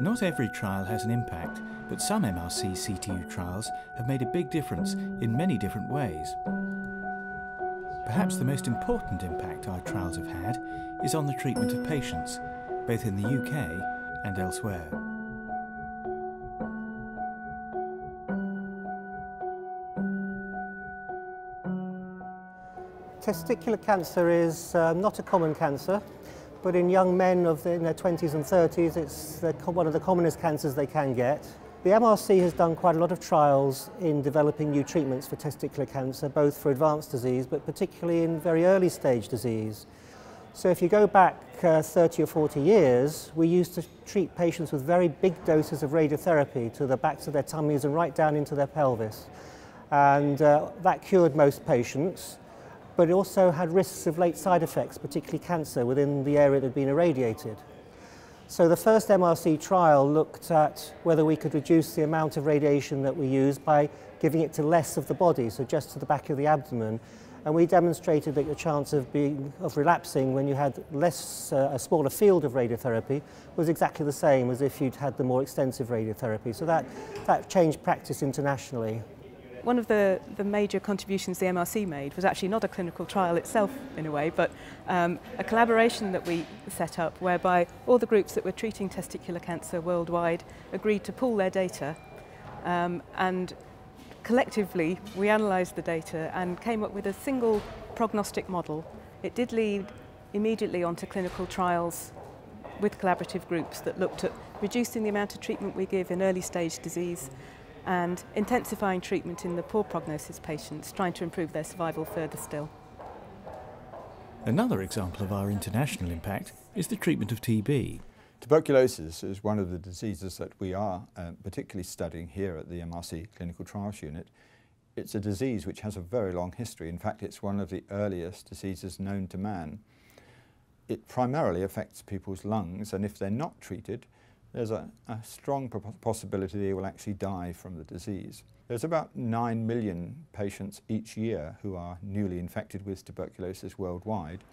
Not every trial has an impact, but some MRC CTU trials have made a big difference in many different ways. Perhaps the most important impact our trials have had is on the treatment of patients, both in the UK and elsewhere. Testicular cancer is uh, not a common cancer, but in young men of the, in their 20s and 30s, it's the, one of the commonest cancers they can get. The MRC has done quite a lot of trials in developing new treatments for testicular cancer, both for advanced disease, but particularly in very early stage disease. So if you go back uh, 30 or 40 years, we used to treat patients with very big doses of radiotherapy to the backs of their tummies and right down into their pelvis. And uh, that cured most patients but it also had risks of late side effects, particularly cancer within the area that had been irradiated. So the first MRC trial looked at whether we could reduce the amount of radiation that we use by giving it to less of the body, so just to the back of the abdomen. And we demonstrated that the chance of, being, of relapsing when you had less, uh, a smaller field of radiotherapy was exactly the same as if you'd had the more extensive radiotherapy. So that, that changed practice internationally. One of the, the major contributions the MRC made was actually not a clinical trial itself in a way, but um, a collaboration that we set up whereby all the groups that were treating testicular cancer worldwide agreed to pool their data um, and collectively we analysed the data and came up with a single prognostic model. It did lead immediately onto clinical trials with collaborative groups that looked at reducing the amount of treatment we give in early stage disease and intensifying treatment in the poor prognosis patients, trying to improve their survival further still. Another example of our international impact is the treatment of TB. Tuberculosis is one of the diseases that we are uh, particularly studying here at the MRC Clinical Trials Unit. It's a disease which has a very long history. In fact, it's one of the earliest diseases known to man. It primarily affects people's lungs, and if they're not treated, there's a, a strong possibility they will actually die from the disease. There's about 9 million patients each year who are newly infected with tuberculosis worldwide.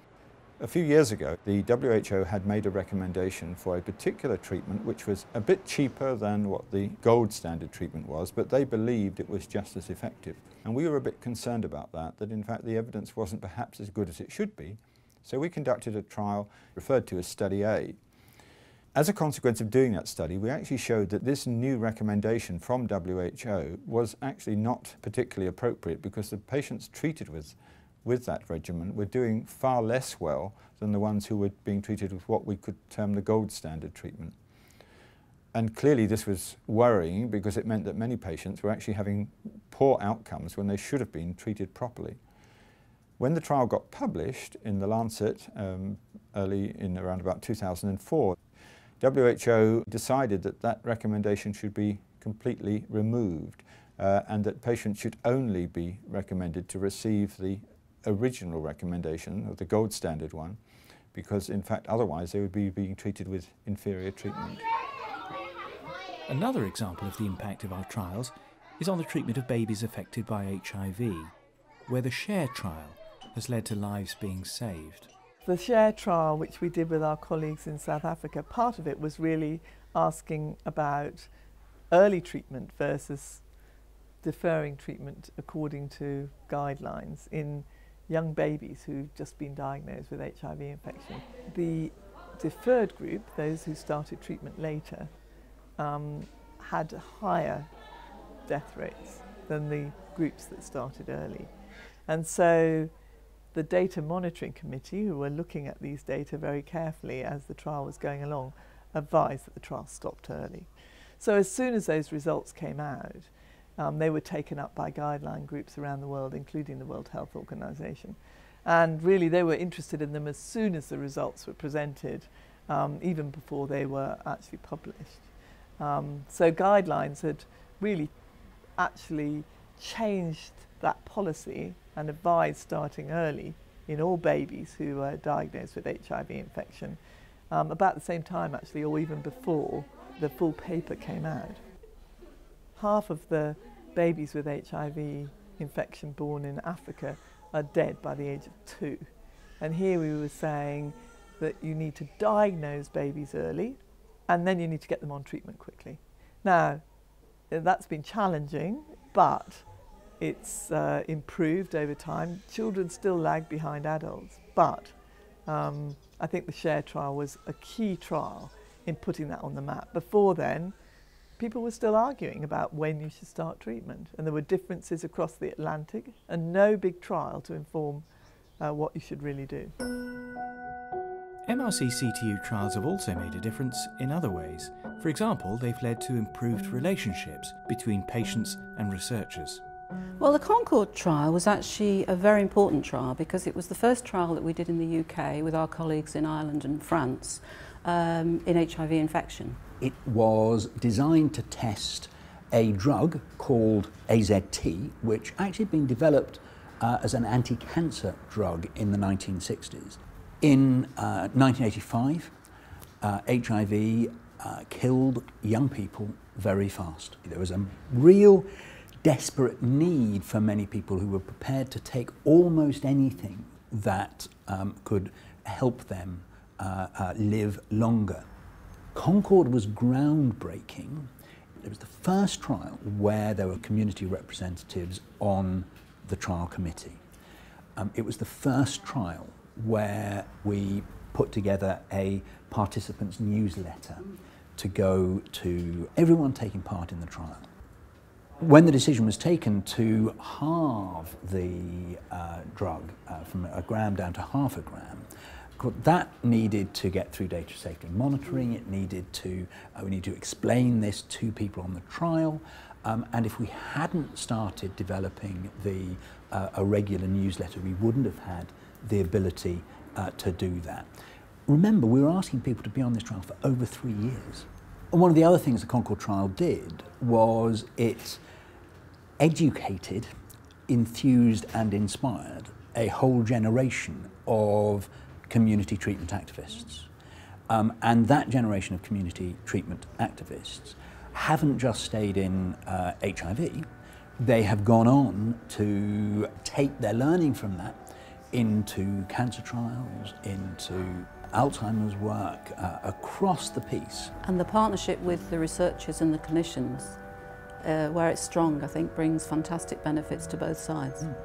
A few years ago, the WHO had made a recommendation for a particular treatment which was a bit cheaper than what the gold standard treatment was, but they believed it was just as effective. And we were a bit concerned about that, that in fact the evidence wasn't perhaps as good as it should be. So we conducted a trial referred to as Study A, as a consequence of doing that study, we actually showed that this new recommendation from WHO was actually not particularly appropriate because the patients treated with, with that regimen were doing far less well than the ones who were being treated with what we could term the gold standard treatment. And clearly this was worrying because it meant that many patients were actually having poor outcomes when they should have been treated properly. When the trial got published in The Lancet um, early in around about 2004, WHO decided that that recommendation should be completely removed uh, and that patients should only be recommended to receive the original recommendation, or the gold standard one, because in fact otherwise they would be being treated with inferior treatment. Another example of the impact of our trials is on the treatment of babies affected by HIV, where the CHER trial has led to lives being saved. The CHER trial, which we did with our colleagues in South Africa, part of it was really asking about early treatment versus deferring treatment according to guidelines in young babies who've just been diagnosed with HIV infection. The deferred group, those who started treatment later, um, had higher death rates than the groups that started early. And so the data monitoring committee, who were looking at these data very carefully as the trial was going along, advised that the trial stopped early. So as soon as those results came out, um, they were taken up by guideline groups around the world, including the World Health Organization. And really, they were interested in them as soon as the results were presented, um, even before they were actually published. Um, so guidelines had really actually changed that policy and advised starting early in all babies who are diagnosed with HIV infection, um, about the same time actually, or even before the full paper came out. Half of the babies with HIV infection born in Africa are dead by the age of two. And here we were saying that you need to diagnose babies early and then you need to get them on treatment quickly. Now, that's been challenging, but it's uh, improved over time. Children still lag behind adults, but um, I think the CHER trial was a key trial in putting that on the map. Before then, people were still arguing about when you should start treatment, and there were differences across the Atlantic, and no big trial to inform uh, what you should really do. MRC CTU trials have also made a difference in other ways. For example, they've led to improved relationships between patients and researchers. Well, the Concorde trial was actually a very important trial because it was the first trial that we did in the UK with our colleagues in Ireland and France um, in HIV infection. It was designed to test a drug called AZT, which actually had been developed uh, as an anti-cancer drug in the 1960s. In uh, 1985, uh, HIV uh, killed young people very fast. There was a real desperate need for many people who were prepared to take almost anything that um, could help them uh, uh, live longer. Concorde was groundbreaking. It was the first trial where there were community representatives on the trial committee. Um, it was the first trial where we put together a participants newsletter to go to everyone taking part in the trial. When the decision was taken to halve the uh, drug uh, from a gram down to half a gram, that needed to get through data safety monitoring. It needed to, uh, we need to explain this to people on the trial. Um, and if we hadn't started developing the, uh, a regular newsletter, we wouldn't have had the ability uh, to do that. Remember, we were asking people to be on this trial for over three years. And one of the other things the Concorde trial did was it educated, enthused and inspired a whole generation of community treatment activists. Um, and that generation of community treatment activists haven't just stayed in uh, HIV, they have gone on to take their learning from that into cancer trials, into Alzheimer's work uh, across the piece. And the partnership with the researchers and the clinicians, uh, where it's strong, I think brings fantastic benefits to both sides. Mm.